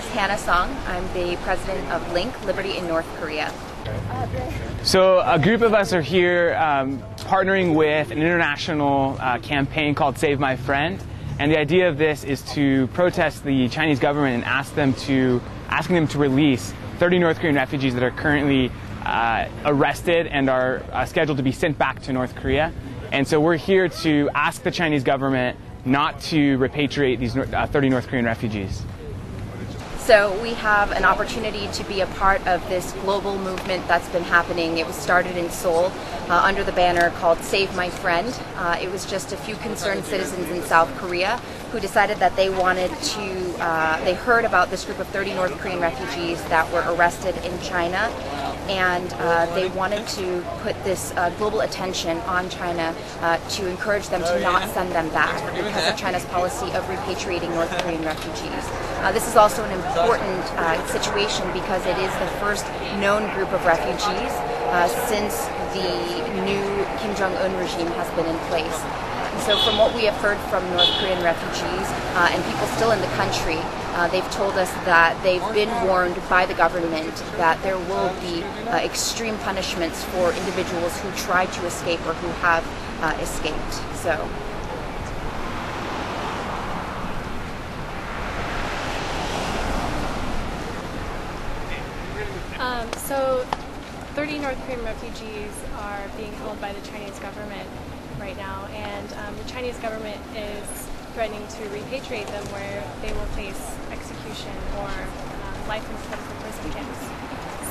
is Hannah Song. I'm the president of Link Liberty in North Korea. So, a group of us are here um, partnering with an international uh, campaign called Save My Friend. And the idea of this is to protest the Chinese government and ask them to, asking them to release 30 North Korean refugees that are currently uh, arrested and are uh, scheduled to be sent back to North Korea. And so we're here to ask the Chinese government not to repatriate these uh, 30 North Korean refugees. So we have an opportunity to be a part of this global movement that's been happening. It was started in Seoul uh, under the banner called Save My Friend. Uh, it was just a few concerned citizens in South Korea who decided that they wanted to, uh, they heard about this group of 30 North Korean refugees that were arrested in China and uh, they wanted to put this uh, global attention on China uh, to encourage them to not send them back because of China's policy of repatriating North Korean refugees. Uh, this is also an important uh, situation because it is the first known group of refugees uh, since the new Kim Jong-un regime has been in place. And so from what we have heard from North Korean refugees uh, and people still in the country, uh, they've told us that they've been warned by the government that there will be uh, extreme punishments for individuals who try to escape or who have escaped. So. Um, so 30 North Korean refugees are being held by the Chinese government right now, and um, the Chinese government is threatening to repatriate them where they will face execution or um, life in prison camps.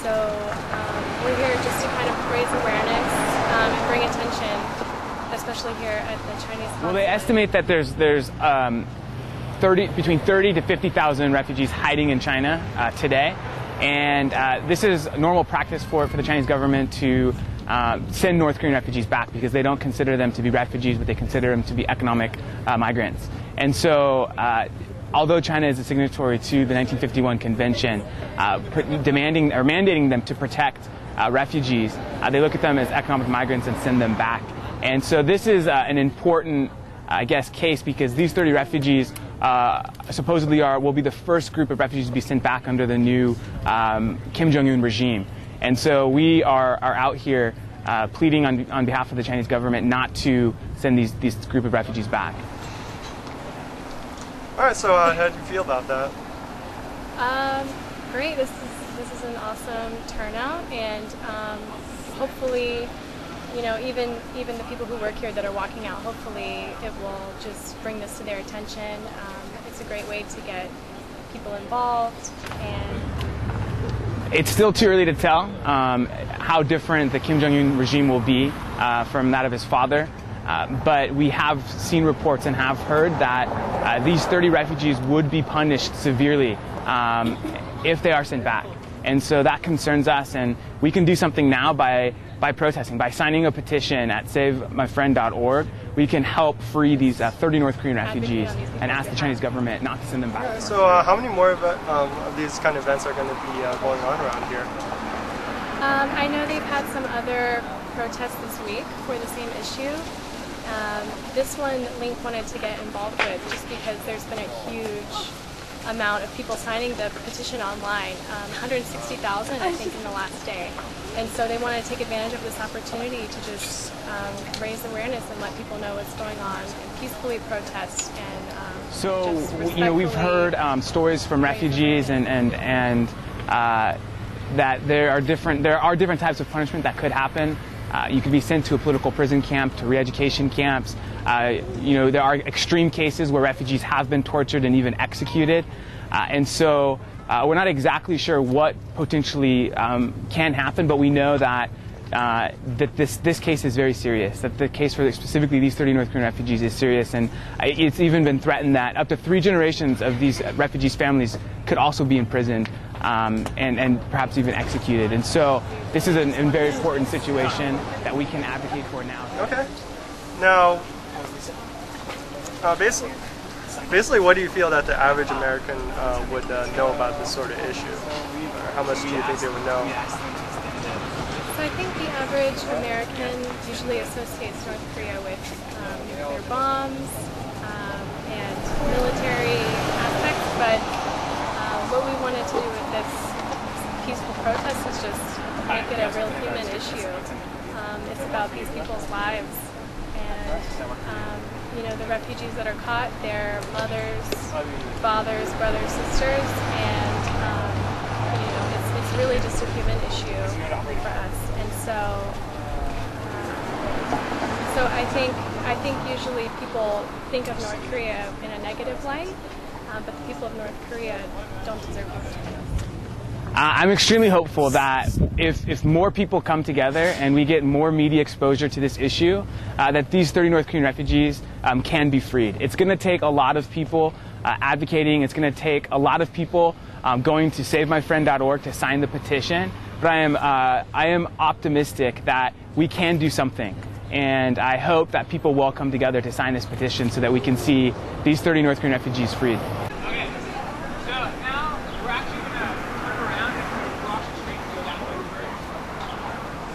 So um, we're here just to kind of raise awareness um, and bring attention, especially here at the Chinese. Well, they estimate that there's there's um, 30 between 30 to 50,000 refugees hiding in China uh, today, and uh, this is normal practice for for the Chinese government to uh, send North Korean refugees back because they don't consider them to be refugees, but they consider them to be economic uh, migrants. And so, uh, although China is a signatory to the 1951 convention, uh, demanding or mandating them to protect uh, refugees, they look at them as economic migrants and send them back. And so, this is an important, I guess, case because these 30 refugees uh, supposedly are will be the first group of refugees to be sent back under the new um, Kim Jong Un regime. And so we are, are out here uh, pleading on, on behalf of the Chinese government not to send these, these group of refugees back. All right, so uh, how do you feel about that? Um, great. This is this is an awesome turnout, and um, hopefully, you know, even even the people who work here that are walking out, hopefully, it will just bring this to their attention. Um, it's a great way to get people involved and it's still too early to tell um, how different the Kim Jong un regime will be uh, from that of his father. Uh, but we have seen reports and have heard that uh, these 30 refugees would be punished severely um, if they are sent back. And so that concerns us, and we can do something now by, by protesting, by signing a petition at SaveMyFriend.org. We can help free these uh, 30 North Korean refugees and ask the Chinese government not to send them back. Yeah, so, uh, how many more of, um, of, these kind of events are going to be uh, going on around here? Um, I know they've had some other protests this week for the same issue. Um, this one Link wanted to get involved with just because there's been a huge amount of people signing the petition online, um, 160,000 I think in the last day. And so they want to take advantage of this opportunity to just um, raise awareness and let people know what's going on and peacefully protest and um, so you know we've heard um, stories from refugees and and and uh, that there are different there are different types of punishment that could happen. Uh, you could be sent to a political prison camp, to re-education camps. Uh, you know, there are extreme cases where refugees have been tortured and even executed. Uh, and so uh, we're not exactly sure what potentially um, can happen, but we know that uh, that this, this case is very serious, that the case for specifically these 30 North Korean refugees is serious, and it's even been threatened that up to three generations of these refugees' families could also be imprisoned um, and, and perhaps even executed. And so this is a, very important situation that we can advocate for now. Okay. Now, uh, basically, basically, what do you feel that the average American uh, would uh, know about this sort of issue? Or how much do you think they would know? So I think the average American usually associates North Korea with um, nuclear bombs um, and military aspects, but um, what we wanted to do with this peaceful protest is just make it a real human issue. Um, it's about these people's lives, and um, you know the refugees that are caught, their mothers, fathers, brothers, sisters, and um, you know it's, it's really just a human issue for us. And so, uh, so I think I think usually people think of North Korea in a negative light, uh, but the people of North Korea don't deserve this. Uh, I'm extremely hopeful that if, if more people come together and we get more media exposure to this issue, uh, that these 30 North Korean refugees um, can be freed. It's going to take a lot of people uh, advocating. It's going to take a lot of people um, going to SaveMyFriend.org to sign the petition. But I am, uh, I am optimistic that we can do something. And I hope that people will come together to sign this petition so that we can see these 30 North Korean refugees freed. Okay, so now we're actually going to turn around and cross the street and go that way first.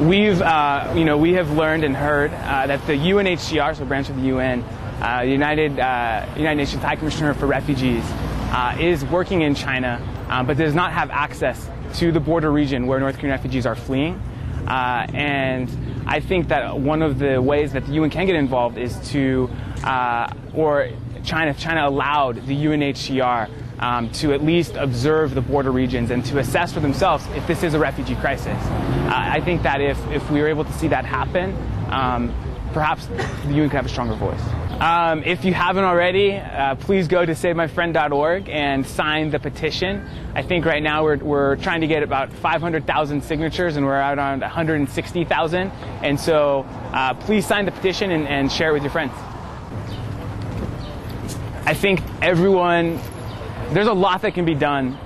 We've, uh, you know, we have learned and heard uh, that the UNHCR, so branch of the UN, uh, United uh, United Nations High Commissioner for Refugees, uh, is working in China, uh, but does not have access to the border region where North Korean refugees are fleeing. And I think that one of the ways that the UN can get involved is to, or China, China allowed the UNHCR um, to at least observe the border regions and to assess for themselves if this is a refugee crisis. Uh, I think that if, if we were able to see that happen, um, perhaps the UN could have a stronger voice. Um, if you haven't already, uh, please go to SaveMyFriend.org and sign the petition. I think right now we're, we're trying to get about 500,000 signatures and we're out on 160,000. And so uh, please sign the petition and, and share it with your friends. I think everyone, there's a lot that can be done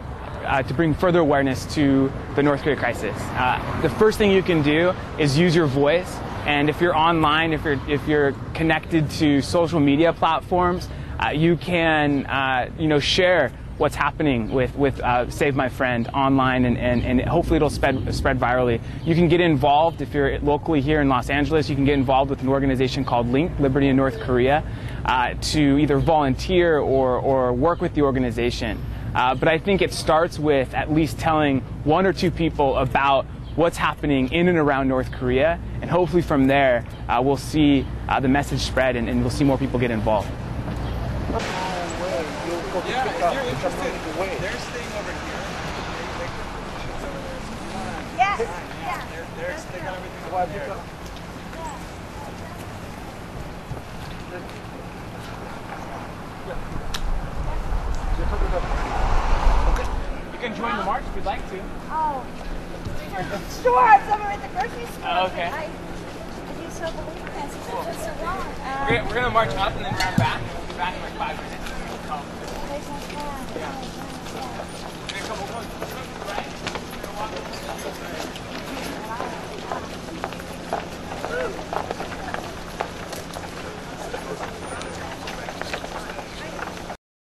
uh, to bring further awareness to the North Korea crisis. Uh, the first thing you can do is use your voice. And if you're online, if you're, if you're connected to social media platforms, uh, you can uh, you know, share what's happening with, with uh, Save My Friend online, and, and, and hopefully it'll spread, spread virally. You can get involved if you're locally here in Los Angeles. You can get involved with an organization called Link Liberty in North Korea uh, to either volunteer or, or work with the organization. Uh, but I think it starts with at least telling one or two people about what's happening in and around North Korea, and hopefully from there uh, we'll see uh, the message spread and, and we'll see more people get involved. Yeah, if you're interested, they're staying over here. Yes. Yeah. They're, they're, they got everything over there. You can join the march if you'd like to. Oh. Sure. I'm somewhere at the grocery store. Oh, okay. I, I do so believe this. It's just so long. Um, We're, we're gonna march up and then round back. We'll back in like five minutes. Um, there's